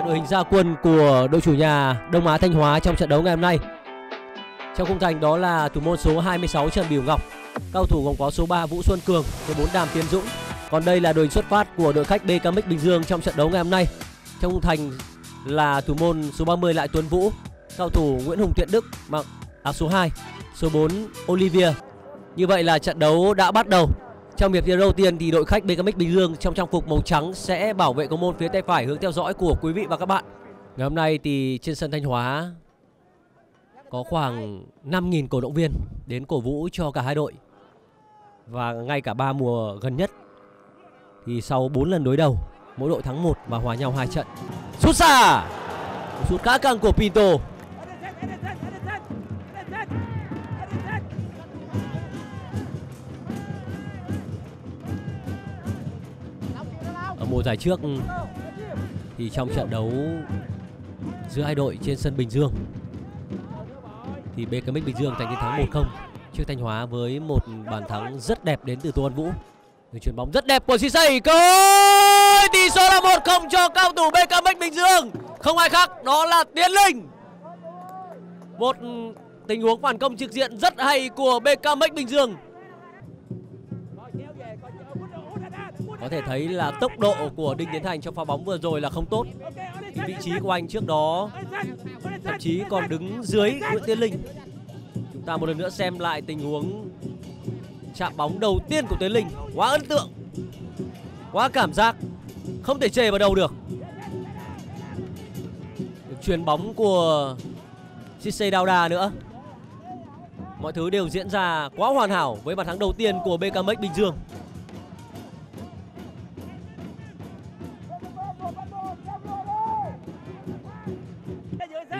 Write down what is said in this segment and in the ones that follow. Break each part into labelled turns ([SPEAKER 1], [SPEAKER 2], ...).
[SPEAKER 1] là đội hình ra quân của đội chủ nhà Đông Á Thanh Hóa trong trận đấu ngày hôm nay. Trong khung thành đó là thủ môn số 26 Trần Biểu Ngọc, cao thủ gồm có số 3 Vũ Xuân Cường, số 4 Đàm Tiến Dũng. Còn đây là đội hình xuất phát của đội khách BKMX Bình Dương trong trận đấu ngày hôm nay. Trong khung thành là thủ môn số 30 Lại Tuấn Vũ, cao thủ Nguyễn Hùng Thiện Đức mặc áo số 2, số 4 Olivia. Như vậy là trận đấu đã bắt đầu. Trong hiệp thi đấu đầu tiên thì đội khách BKMX Bình Dương trong trang phục màu trắng sẽ bảo vệ cầu môn phía tay phải hướng theo dõi của quý vị và các bạn. Ngày hôm nay thì trên sân Thanh Hóa có khoảng 5.000 cổ động viên đến cổ vũ cho cả hai đội. Và ngay cả ba mùa gần nhất thì sau 4 lần đối đầu, mỗi đội thắng 1 và hòa nhau hai trận. Sút xa! Sút khá căng của Pinto. Mùa giải trước thì trong trận đấu giữa hai đội trên sân Bình Dương, thì BKM Bình Dương giành chiến thắng 1-0 trước Thanh Hóa với một bàn thắng rất đẹp đến từ Tô Văn Vũ. Người chuyền bóng rất đẹp của Sisay. Cơ tỷ số là 1-0 cho cao thủ BKM Bình Dương. Không ai khác, đó là Tiến Linh. Một tình huống phản công trực diện rất hay của BKM Bình Dương. Có thể thấy là tốc độ của Đinh Tiến Thành trong pha bóng vừa rồi là không tốt. Thì vị trí của anh trước đó, thậm chí còn đứng dưới Nguyễn Tiến Linh. Chúng ta một lần nữa xem lại tình huống chạm bóng đầu tiên của Tiến Linh. Quá ấn tượng. Quá cảm giác. Không thể chề vào đầu được. được chuyền bóng của Sisse Đào Đà nữa. Mọi thứ đều diễn ra quá hoàn hảo với bàn thắng đầu tiên của BKMX Bình Dương.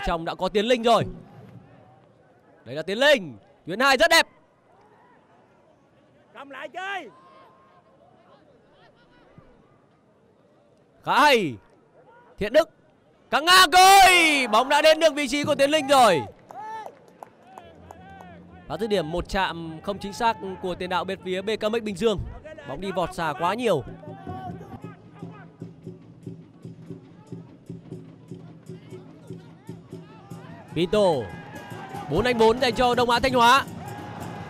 [SPEAKER 1] Trong đã có Tiến Linh rồi. Đấy là Tiến Linh. Tuyến hai rất đẹp.
[SPEAKER 2] Cầm lại chơi.
[SPEAKER 1] Khá hay. Thiện Đức. Căng ngang rồi. Bóng đã đến được vị trí của Tiến Linh rồi. Và dứt điểm một chạm không chính xác của tiền đạo bên phía BKMX Bình Dương. Bóng đi vọt xa quá nhiều. Vito. 4 anh 4 dành cho Đông Á Thanh Hóa.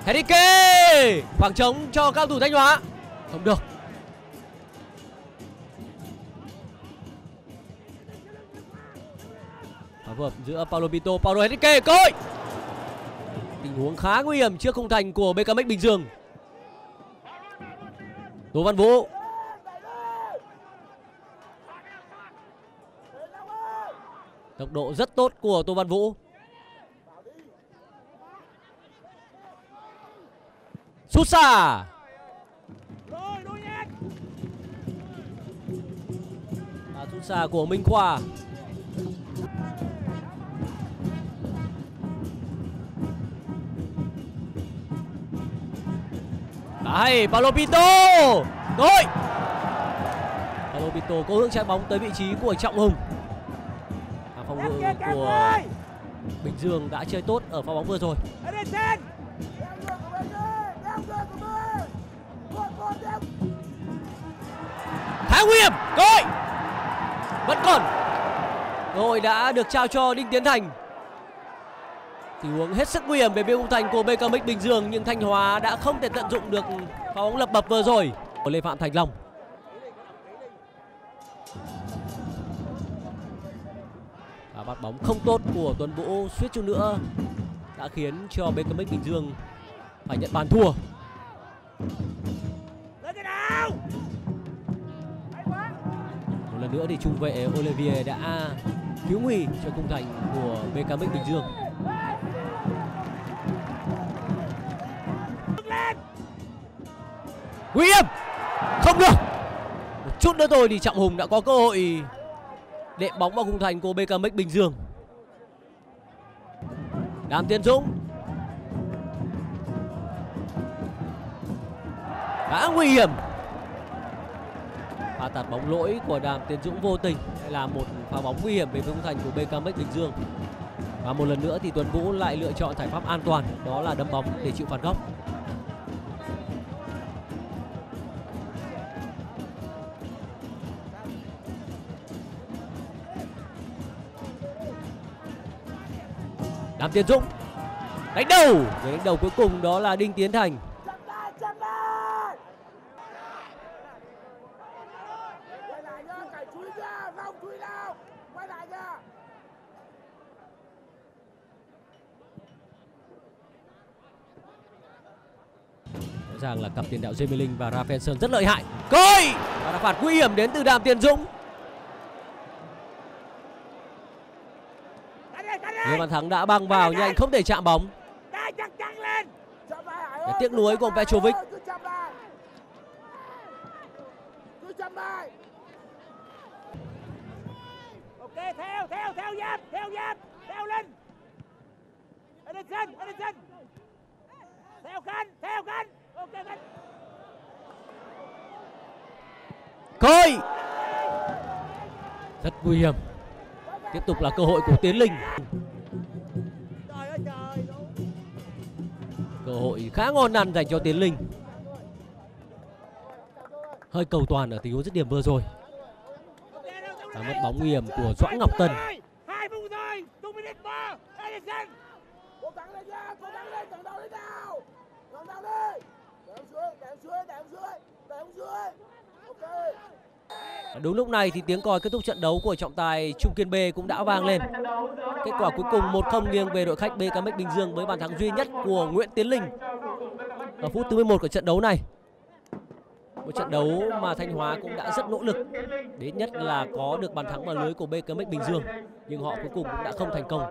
[SPEAKER 1] Harry Kane Khoảng trống cho cao thủ Thanh Hóa. Không được. Phá hợp giữa Paulo Pito, Paulo Henrique Kane cơ hội! Tình huống khá nguy hiểm trước khung thành của BKMX Bình Dương. Đỗ Văn Vũ. Tốc độ rất tốt của Tô Văn Vũ. Sút xa. Và sút xa của Minh Khoa. Hay, Paulo Pinto. Rồi. Paulo Pinto có hướng trái bóng tới vị trí của Trọng Hùng phòng ngự của Bình Dương đã chơi tốt ở pha bóng vừa rồi. Khá nguy hiểm, cơ hội vẫn còn. Cơ hội đã được trao cho Đinh Tiến Thành. Tình huống hết sức nguy hiểm về phía khung thành của BKMX Bình Dương nhưng Thanh Hóa đã không thể tận dụng được pha bóng lập bập vừa rồi của Lê Phạm Thành Long. Và bắt bóng không tốt của Tuấn Vũ suýt chút nữa đã khiến cho BKMX Bình Dương phải nhận bàn thua. Một lần nữa thì trung vệ Olivier đã cứu nguy cho khung thành của BKMX Bình Dương. Nguy hiểm! Không được! Một chút nữa thôi thì Trọng Hùng đã có cơ hội đệm bóng vào khung thành của BKMX Bình Dương. Đàm Tiến Dũng. đã nguy hiểm. Pha tạt bóng lỗi của Đàm Tiến Dũng vô tình là một pha bóng nguy hiểm về khung thành của BKMX Bình Dương. Và một lần nữa thì Tuấn Vũ lại lựa chọn giải pháp an toàn, đó là đấm bóng để chịu phạt góc. Đàm Tiến Dũng. Đánh đầu. Người đánh đầu cuối cùng đó là Đinh Tiến Thành. Rõ ràng là cặp tiền đạo Jamie Linh và Rafael Sơn rất lợi hại. Coi! Và đá phạt nguy hiểm đến từ Đàm Tiến Dũng.
[SPEAKER 2] Đi
[SPEAKER 1] bàn thắng đã băng vào nhưng anh không thể chạm bóng.
[SPEAKER 2] lên. Ơi,
[SPEAKER 1] tiếc nuối của
[SPEAKER 2] lại,
[SPEAKER 1] Petrovic.
[SPEAKER 2] Ok theo theo theo giáp theo giáp theo linh. Edison Edison. Theo canh theo canh ok canh
[SPEAKER 1] coi rất nguy hiểm tiếp tục là cơ hội của Tiến Linh. Cơ hội khá ngon năn dành cho Tiến Linh. Hơi cầu toàn ở tình huống dứt điểm vừa rồi. Và mất bóng nguy hiểm của Doãn Ngọc Tân
[SPEAKER 2] hai phút rồi Dominic Mo Edison cố gắng lên nha cố gắng lên ngẩng đầu lên nào ngẩng đầu đi để em dưới để em dưới để em dưới để em dưới ok
[SPEAKER 1] Và đúng lúc này thì tiếng còi kết thúc trận đấu của trọng tài Trung Kiên B cũng đã vang lên. Kết quả cuối cùng 1-0 nghiêng về đội khách BKMX Bình Dương với bàn thắng duy nhất của Nguyễn Tiến Linh. Ở phút thứ 11 của trận đấu này, một trận đấu mà Thanh Hóa cũng đã rất nỗ lực. Đến nhất là có được bàn thắng vào lưới của BKMX Bình Dương, nhưng họ cuối cùng cũng đã không thành công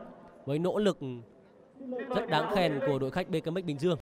[SPEAKER 1] với nỗ lực rất đáng khen của đội khách BKMX Bình Dương.